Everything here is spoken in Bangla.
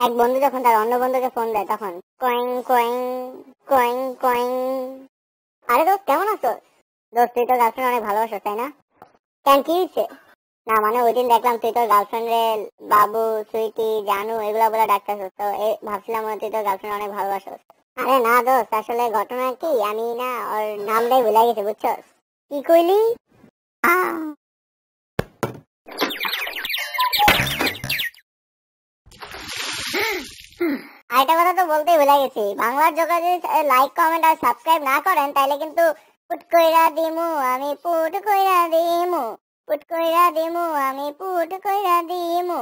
এক বন্ধু যখন তার অন্য বন্ধুকে ফোন দেয়, তখন কয়েং কয়েং কয়েং কয়েং। আরে দোস্ত, কেমন আছো? দোস্ত, তুই তো গার্লফ্রেন্ড অনেক ভালোবাসো, তাই না? কেন, কি হয়েছে? না মানে ওই দিন দেখলাম তুই তোর গার্লফ্রেন্ড রে বাবু, সুইটি, জানু এগুলা বলে ডাকতেছিস, তো এ, ভাবছিলাম মনে তুই তোর গার্লফ্রেন্ড অনেক ভালোবাসো। আরে না দোস্ত, আসলে ঘটনা কি? আমি না, ওর নামটাই ভুলে গেছি বুঝছ কি কইলি? আহ আরেকটা কথা তো বলতে ভুলে গেছি। বাংলার যোগাযোগ লাইক কমেন্ট আর সাবস্ক্রাইব না করেন, তাহলে কিন্তু পুট কইরা দিমু, আমি পুট কইরা দিমু। পুট কইরা দিমু, আমি পুট কইরা দিমু।